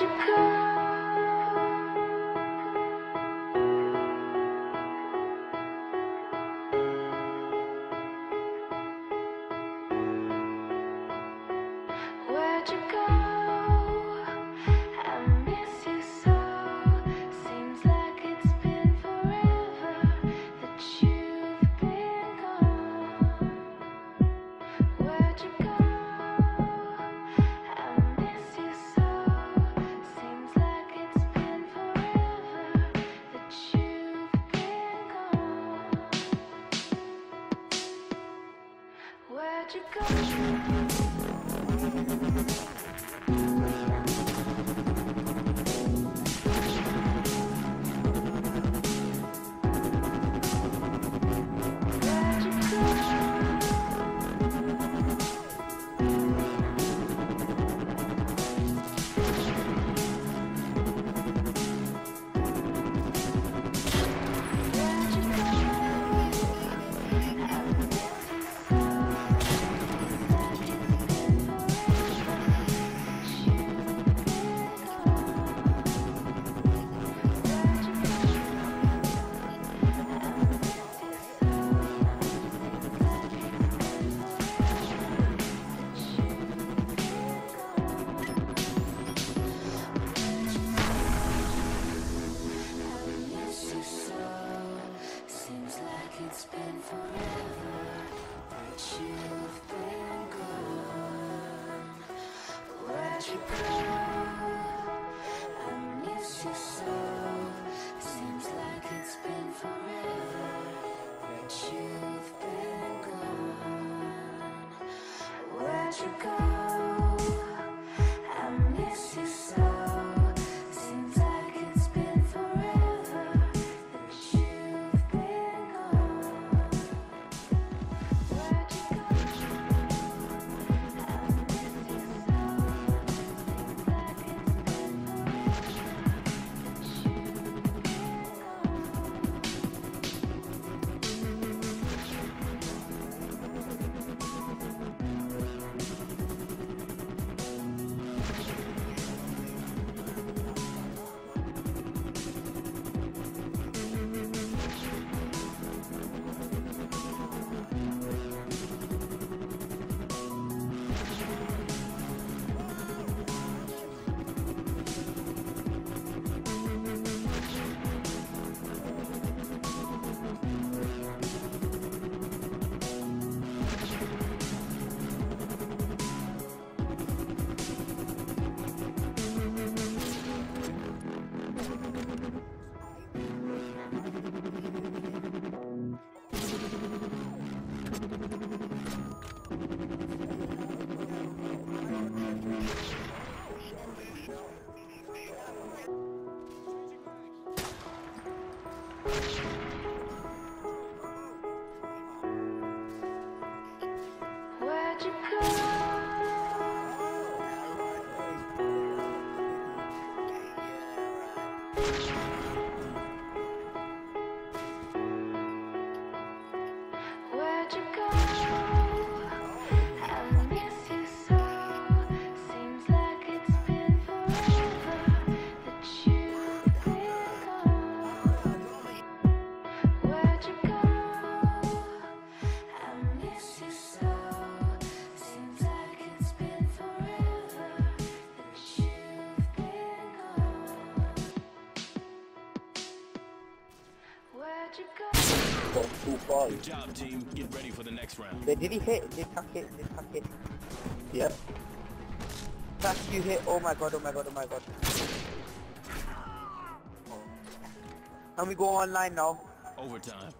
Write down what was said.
you cry? Where'd you go? as you. you? Got two balls. Good job, team. Get ready for the next round. Wait, did he hit? Did Tuck hit? Did Tuck hit? Yep. Tuck, you hit. Oh my god, oh my god, oh my god. Let me we go online now. Overtime.